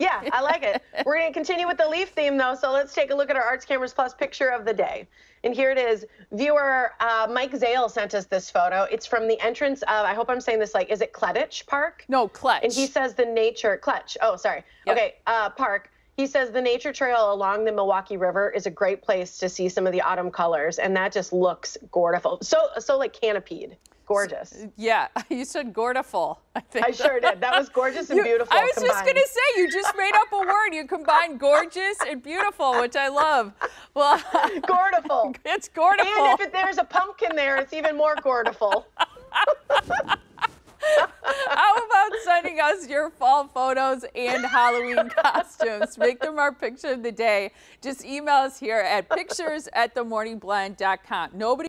Yeah, I like it. We're going to continue with the leaf theme, though. So let's take a look at our Art's Cameras Plus picture of the day. And here it is. Viewer uh, Mike Zale sent us this photo. It's from the entrance of, I hope I'm saying this like, is it Kletich Park? No, Kletzsch. And he says the nature, Kletzsch. Oh, sorry. Yep. Okay, uh, Park. He says the nature trail along the Milwaukee River is a great place to see some of the autumn colors, and that just looks gorgeous. So, so like canopied gorgeous. Yeah, you said gortiful. I think. I sure did. That was gorgeous and you, beautiful. I was combined. just gonna say you just made up a word. You combined gorgeous and beautiful, which I love. Well, gortiful. It's gortiful. And if it, there's a pumpkin there, it's even more gortiful. How about sending us your fall photos and Halloween costumes? Make them our picture of the day. Just email us here at pictures at themorningblend.com. Nobody